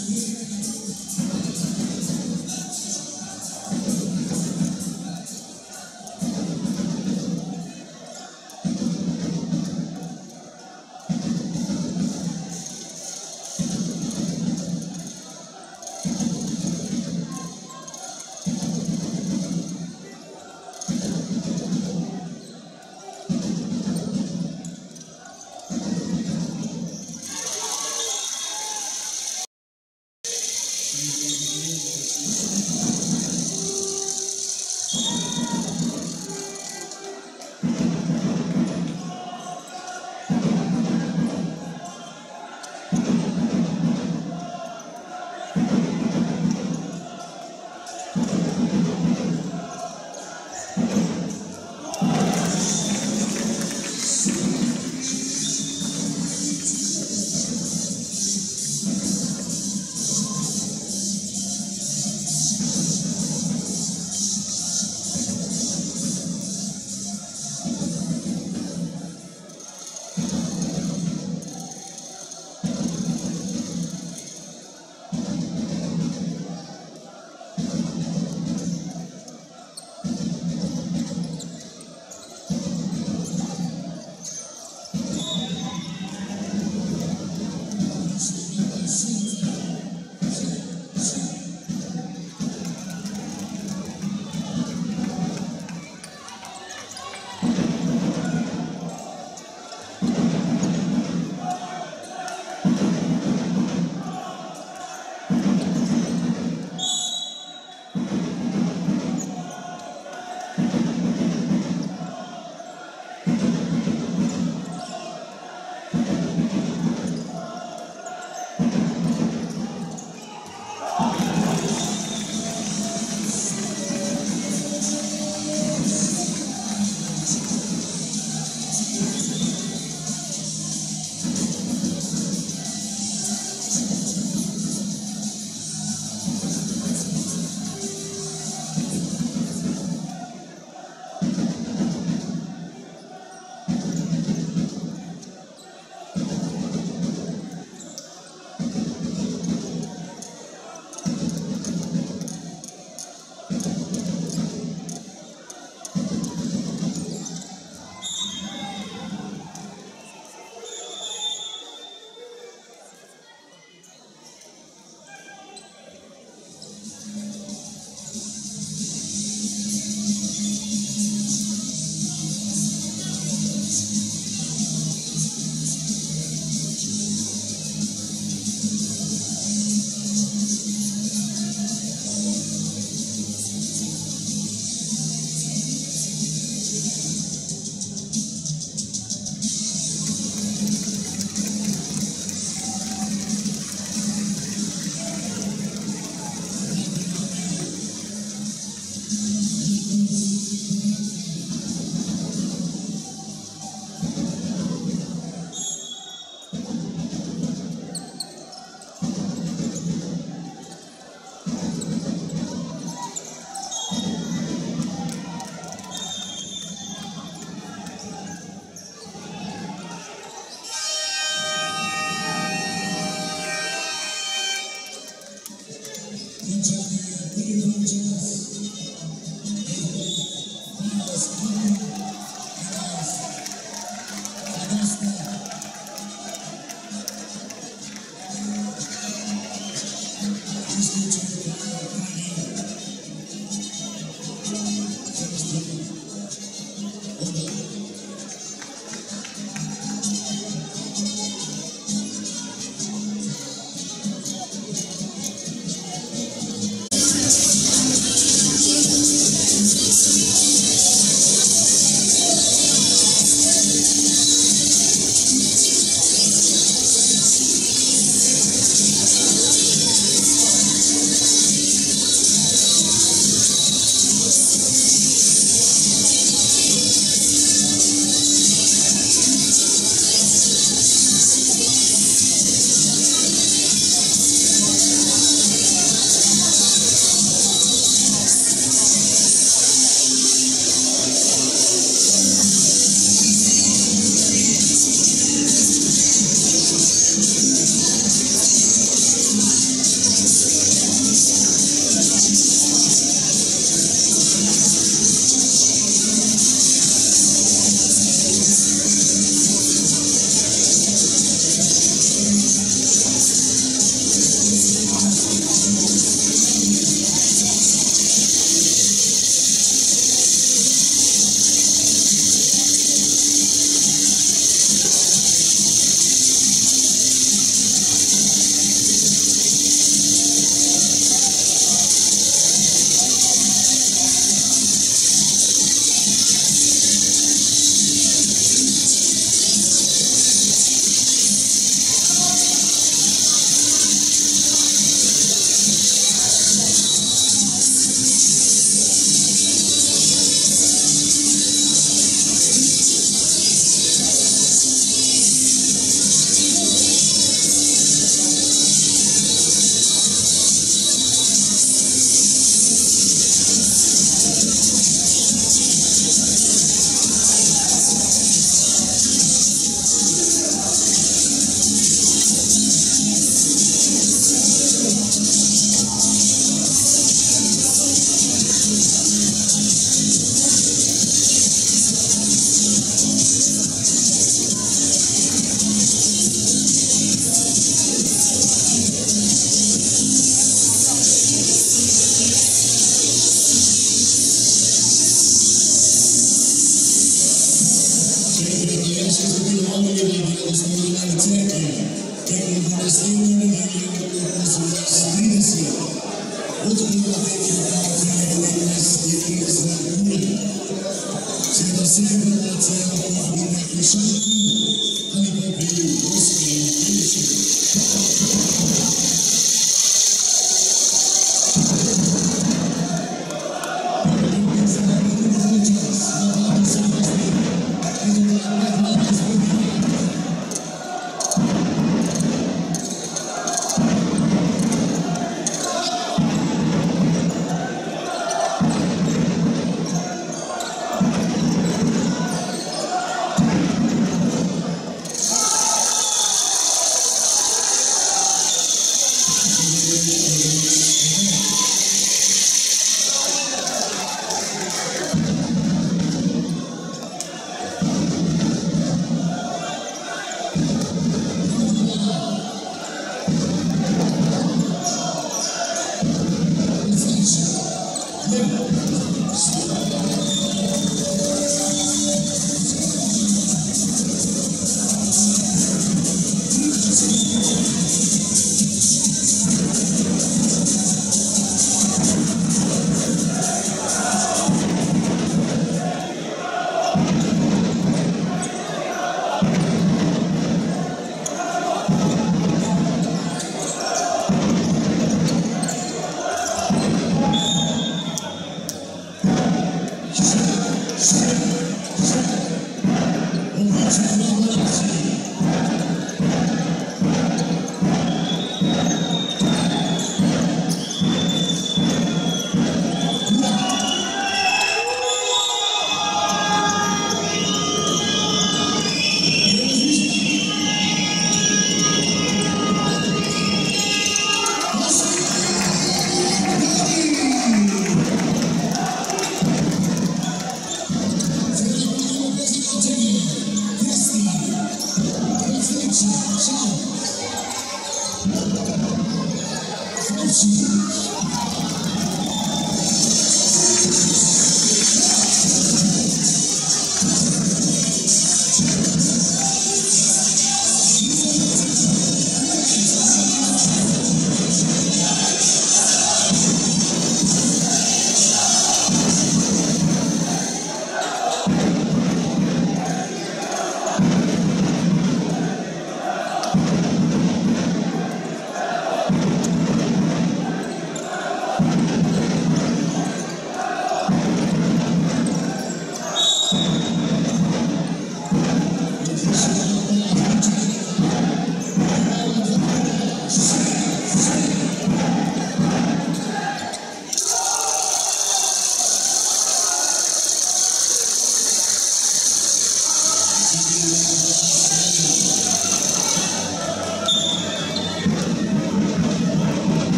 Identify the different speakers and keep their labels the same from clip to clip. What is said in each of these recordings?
Speaker 1: Jesus.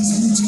Speaker 1: Thank you.